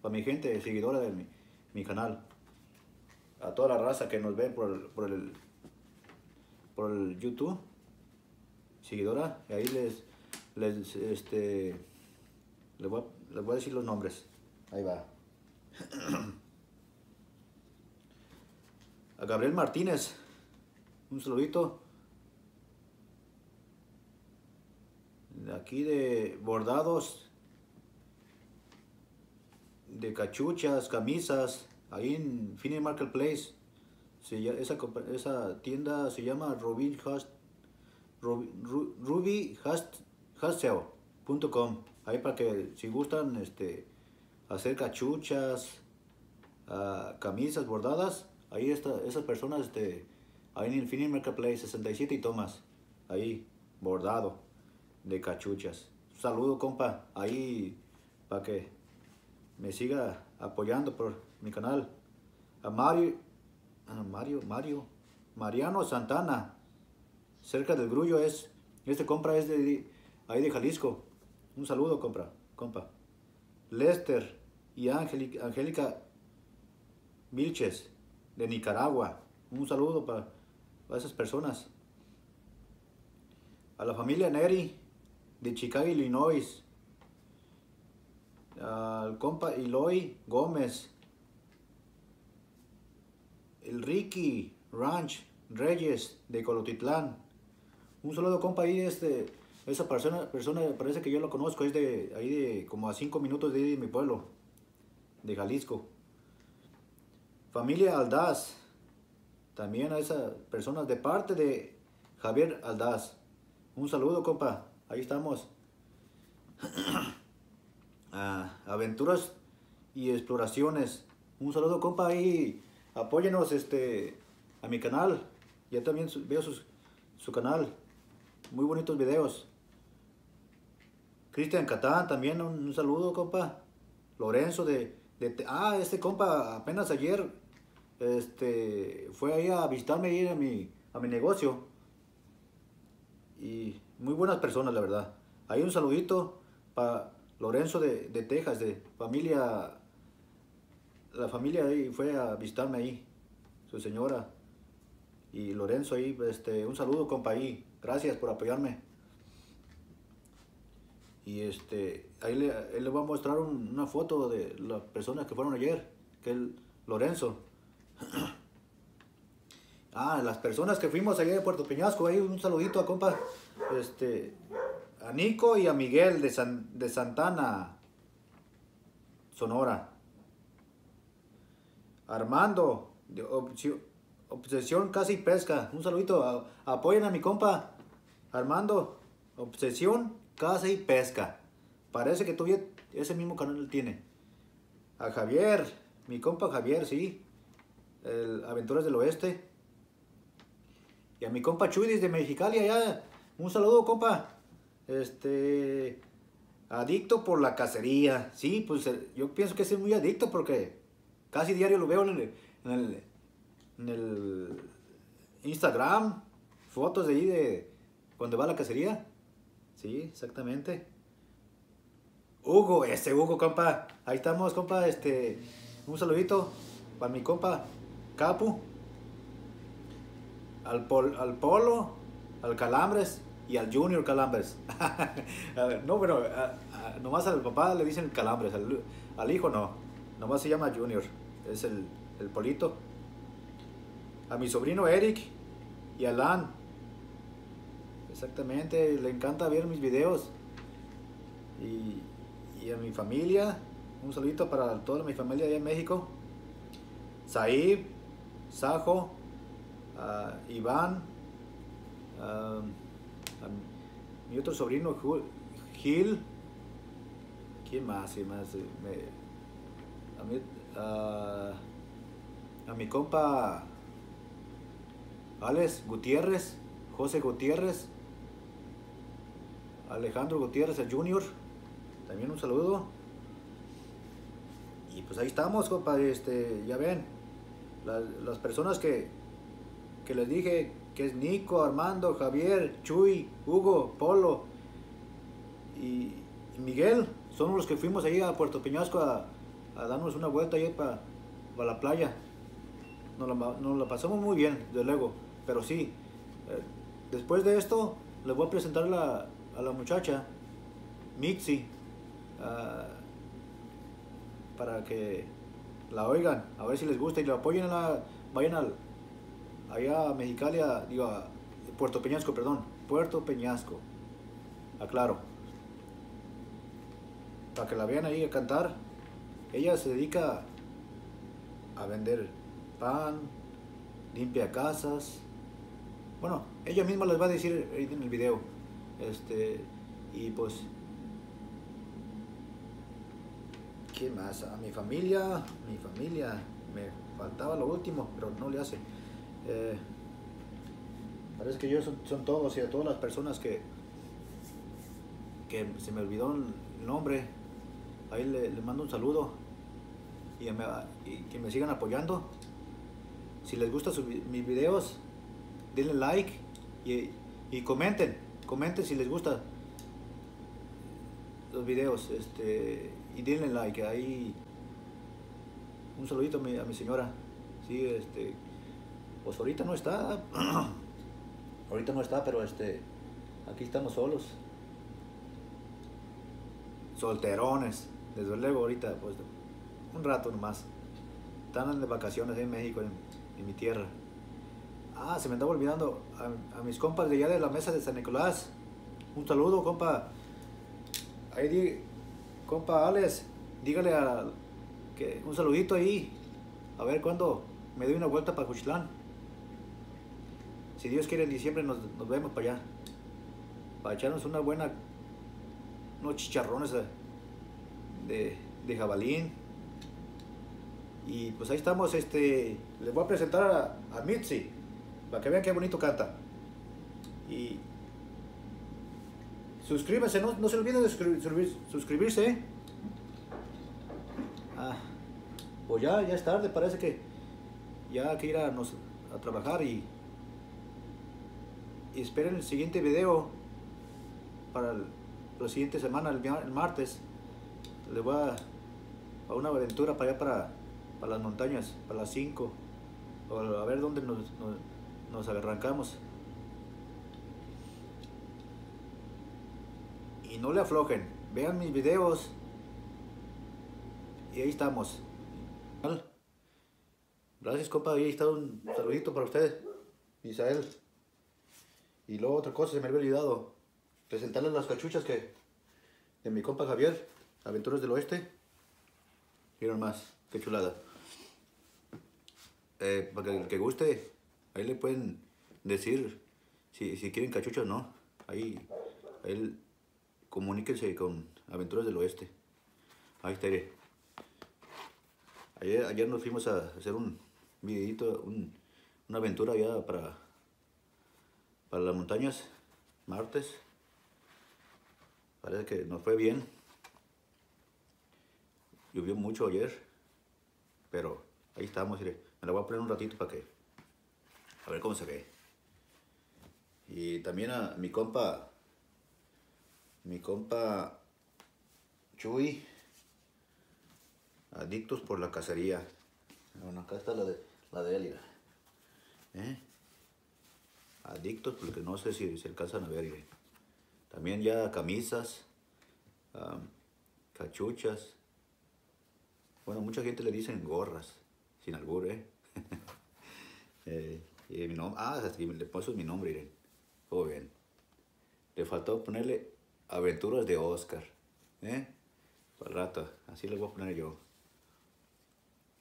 para mi gente seguidora de mi, mi canal. A toda la raza que nos ve por el, por el, por el YouTube. Seguidora, y ahí les, les, este, les voy, a, les voy a decir los nombres. Ahí va. A Gabriel Martínez, un saludito. Aquí de bordados, de cachuchas, camisas, ahí en Finney Marketplace. Se esa, esa tienda se llama Ruby Hast, Ruby. Ahí para que si gustan este, hacer cachuchas, ah, camisas bordadas, ahí está, esas personas, este, ahí en Infinity Marketplace 67 y Thomas, ahí bordado de cachuchas. Saludo, compa, ahí para que me siga apoyando por mi canal. A Mario, Mario, Mario, Mariano Santana, cerca del Grullo es, este compra es de ahí de Jalisco. Un saludo, compra, compa. Lester y Angélica Angélica Vilches de Nicaragua. Un saludo para, para esas personas. A la familia Neri de Chicago, Illinois. Compa Eloy Gómez. El Ricky Ranch Reyes de Colotitlán. Un saludo, compa, ahí este, esa persona, persona parece que yo lo conozco, es de ahí de como a cinco minutos de, de mi pueblo, de Jalisco. Familia Aldaz, también a esas personas de parte de Javier Aldaz. Un saludo, compa, ahí estamos. Aventuras y exploraciones. Un saludo, compa, ahí apóyenos este, a mi canal. Ya también veo sus- su canal. Muy bonitos videos. Cristian Catán, también un, saludo, compa. Lorenzo de, de Ah, este compa apenas ayer este, fue ahí a visitarme ahí a mi, a mi negocio. Y muy buenas personas, la verdad. Hay un saludito para Lorenzo de, de Texas, de familia. La familia ahí fue a visitarme ahí, su señora. Y Lorenzo ahí, este, un saludo, compa, ahí. Gracias por apoyarme. Y este, ahí le, él le va a mostrar un- una foto de las personas que fueron ayer, que es Lorenzo. Ah, las personas que fuimos allá de Puerto Peñasco, ahí un saludito a compa, este, a Nico y a Miguel de, San, de Santana, Sonora. Armando, de Obsesión Casi Pesca. Un saludito. apoyen a mi compa Armando. Obsesión Casi Pesca. Parece que todavía ese mismo canal tiene. A Javier, mi compa Javier, sí. Aventuras del Oeste. Y a mi compa Chuy desde Mexicali allá. Un saludo, compa. Este. Adicto por la cacería. Sí, pues eh, yo pienso que es muy adicto porque casi diario lo veo en el, Instagram. Fotos de ahí de cuando va a la cacería. Sí, exactamente. Hugo, ese Hugo, compa. Ahí estamos, compa. Este, un saludito para mi compa Capu. Al, pol- al Polo, al Calambres y al Junior Calambres. A ver, no, a- nomás al papá le dicen Calambres, al, hijo no. Nomás se llama Junior. Es el, el Polito. A mi sobrino Eric y a Alan. Exactamente, le encanta ver mis videos. Y, y a mi familia, un saludito para toda mi familia allá en México. Saib, Sajo, a Iván, a, a mi otro sobrino Gil. ¿Quién más? ¿Quién más? Eh, me- a, mi, a mi compa Alex Gutiérrez, José Gutiérrez, Alejandro Gutiérrez, el Junior, también un saludo. Y pues ahí estamos, compa, este, ya ven, las, las personas que, que les dije que es Nico, Armando, Javier, Chuy, Hugo, Polo y, Miguel, son los que fuimos ahí a Puerto Peñasco a, a darnos una vuelta ahí para la playa. Nos la, pasamos muy bien, desde luego. Pero sí, eh, después de esto, les voy a presentar la, a la muchacha, Mixi, uh, para que la oigan, a ver si les gusta y la apoyen, la, vayan al, allá a Mexicali, digo, a Puerto Peñasco, perdón, Puerto Peñasco, aclaro, para que la vean ahí a cantar. Ella se dedica a vender pan, limpia casas. Bueno, ella misma les va a decir en el video. Este, y pues ¿Qué más? A mi familia, mi familia, me faltaba lo último, pero no le hace. Eh, parece que ellos son, todos y a todas las personas que, que se me olvidó el nombre, ahí le, mando un saludo y, que me sigan apoyando. Si les gustan mis videos, denle like y, y comenten, comenten si les gusta los videos. Este, y denle like ahí. Un saludito a mi, a mi señora. Sí, este. Pues ahorita no está. ahorita no está, pero este. Aquí estamos solos. Solterones. Desde luego ahorita, pues. Un rato nomás. Están de vacaciones en México, en, mi tierra. Ah, se me andaba olvidando a, mis compas de allá de la mesa de San Nicolás. Un saludo, compa. Ahí di, compa Alex, dígale a, que un saludito ahí, a ver cuándo me doy una vuelta para Juchtlán. Si Dios quiere en diciembre nos, vemos para allá, para echarnos una buena, unos chicharrones de, de jabalín. Y pues ahí estamos, este, les voy a presentar a, a Mitzi, para que vean qué bonito canta. Y Suscríbanse, no, se olviden de suscribirse. ¿eh? Ah, pues ya, ya es tarde, parece que ya hay que ir a, trabajar y, esperen el siguiente video para la siguiente semana, el, martes. Les voy a, una aventura para allá, para, para las montañas, para las 5, a ver dónde nos, nos, arrancamos. y no le aflojen. Vean mis videos. Y ahí estamos. Gracias, compa. Ahí está un saludito para ustedes, Isael. Y luego otra cosa, se me había olvidado. Presentarles las cachuchas que de mi compa Javier, Aventuras del Oeste. Vieron más, qué chulada. Eh, para que el que guste, ahí le pueden decir si, si quieren cachuchas o no. Ahí, ahí comuníquense con Aventuras del Oeste. Ahí está. Ayer, nos fuimos a hacer un videito, una aventura allá para, para las montañas, martes. Parece que nos fue bien. Llovió mucho ayer, pero ahí estamos, Me la voy a poner un ratito para que, a ver cómo se ve. Y también a mi compa mi compa Chuy, adictos por la cacería. Bueno, acá está la de, la de él, ¿Eh? Adictos porque no sé si se alcanzan a ver. También ya camisas, cachuchas. Bueno, mucha gente le dicen gorras, sin albur, ¿eh? eh y mi ah, le puso mi nombre, miren. Bien. Le faltó ponerle Aventuras de Oscar. ¿Eh? Para rato. Así le voy a poner yo.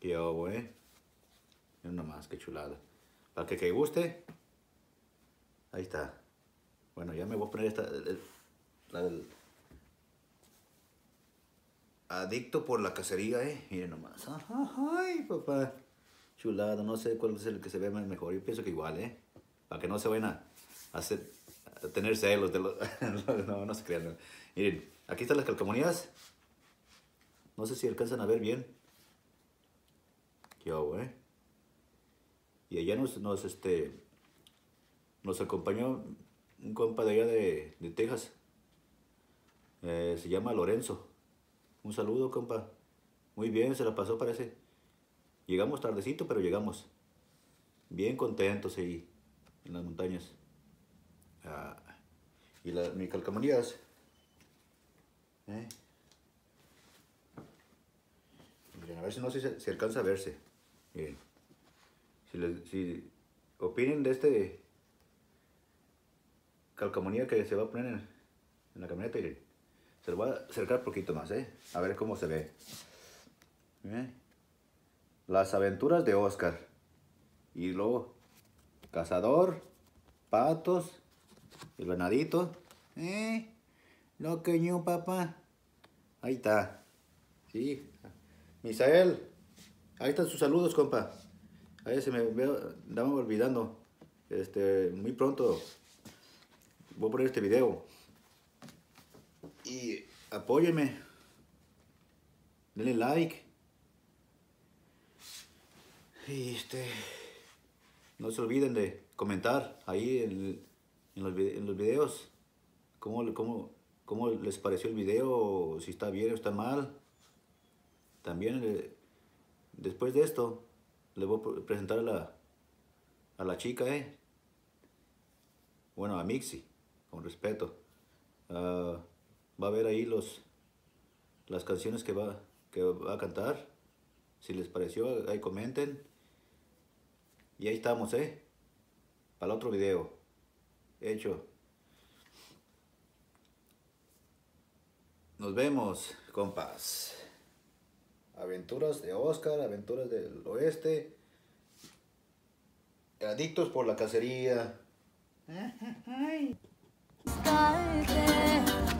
Qué hago, ¿eh? Una más, qué chulada. Para que, que guste. Ahí está. Bueno, ya me voy a poner esta. la del. Adicto por la cacería, ¿eh? Miren nomás. Ay, papá. Chulada. No sé cuál es el que se ve mejor. Yo pienso que igual, ¿eh? Para que no se vayan a hacer tener celos de los... no, no se crean. Miren, aquí están las calcamonías. No sé si alcanzan a ver bien. Qué hago, eh. Y allá nos, nos, este, nos acompañó un compa de allá de, de Texas. Eh, se llama Lorenzo. Un saludo, compa. Muy bien, se la pasó, parece. Llegamos tardecito, pero llegamos. Bien contentos ahí, en las montañas. Ah, y las mis calcamonías. ¿eh? Miren, a ver si no si se alcanza a verse. Miren. Si, les, si opinen de este calcamonía que se va a poner en, la camioneta, miren. Se lo voy a acercar un poquito más, ¿eh? A ver cómo se ve. Las aventuras de Oscar. Y luego, cazador, patos, el venadito. ¿Eh? Lo que yo, papá. Ahí está. Sí. Misael. Ahí están sus saludos, compa. Ahí se me veo, andaba olvidando. Este, muy pronto voy a poner este video. Y apóyenme. Denle like. Y este, no se olviden de comentar ahí en, en, los, en los videos cómo, cómo, cómo les pareció el video, si está bien o está mal. También eh, después de esto le voy a pre- presentar a la, a la chica, ¿eh? Bueno, a Mixi, con respeto. Ah, va a ver ahí los, las canciones que va, que va a cantar. Si les pareció, ahí comenten. Y ahí estamos, ¿eh? Para el otro video. Hecho. Nos vemos, compas. Aventuras de Oscar, aventuras del oeste. Adictos por la cacería.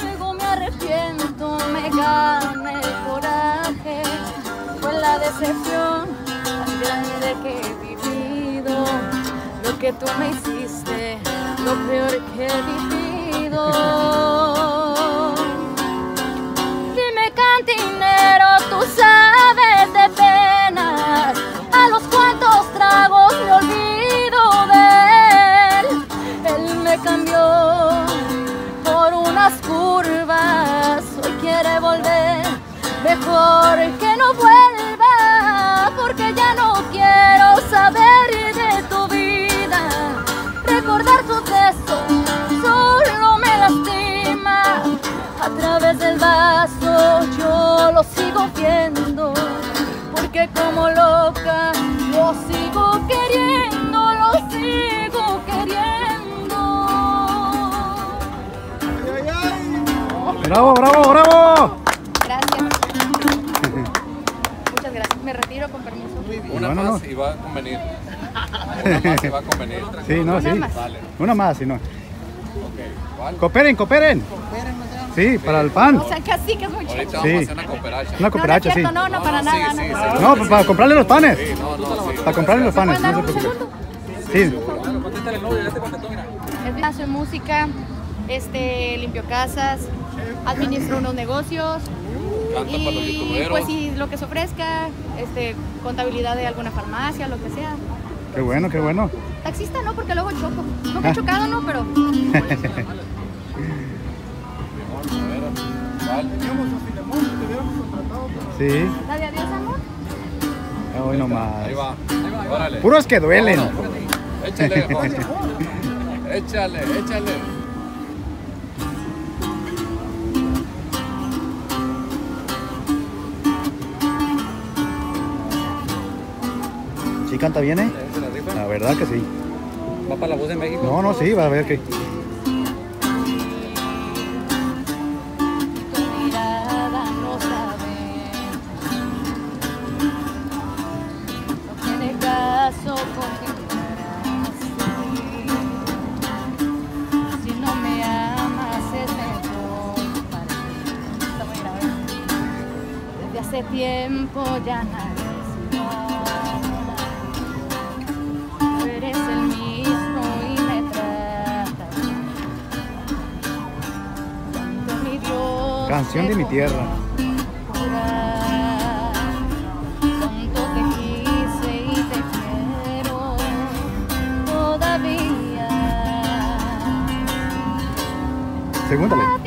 Luego me arrepiento, me gana el coraje. Fue la decepción tan grande que he vivido. Lo que tú me hiciste, lo peor que he vivido. Través del vaso yo lo sigo viendo. Porque como loca lo sigo queriendo, lo sigo queriendo. ¡Bravo, bravo, bravo! Gracias. Muchas gracias. Me retiro con permiso. Una más no. y va a convenir. Una más y va a convenir. Sí, no, Una sí. más. Dale. Una más, si no. Ok. ¿Cuál? Cooperen, cooperen. Sí, para el pan. O sea, casi que es muy Ahorita vamos Sí. a hacer una cooperacha. Una No, no es cooperacha, sí. no, no, para No, sí, nada. sí, no. sí. No, pues para comprarle los panes. Sí, no, no, sí. Para comprarle los panes, ¿Pueden no se preocupe. Sí. Es hace música, este, limpio casas, administro unos negocios Canta para los y pues si lo que se ofrezca, este, contabilidad de alguna farmacia, lo que sea. Qué bueno, qué bueno. Taxista no, porque luego choco. Nunca he chocado, no, pero Sí. dale adiós, amor. Hoy nomás. Ahí va. Órale. Puros que duelen. Vámonos. Échale, échale, échale. ¿Sí canta bien, eh? ¿Se la? La verdad que sí. Va para la voz de México. No, no, sí, va a ver que. Igual. Tú eres el mismo y me tratas. Cuando mi Dios Canción de mi tierra. Jurar,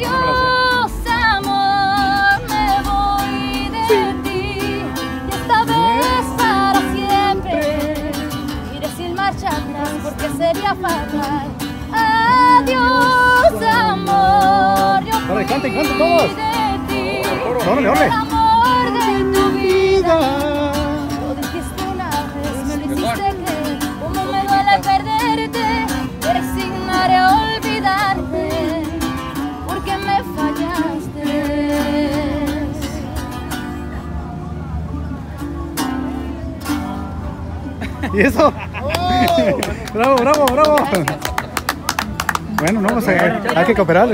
canten, fui canten todos. Órale, órale. el amor de tu vida. Lo dijiste una vez, me. Como me duele perderte, resignaré a olvidarte. Porque me fallaste. ¿Y eso? bravo, bravo, bravo. Bueno, no, a, hay que cooperar.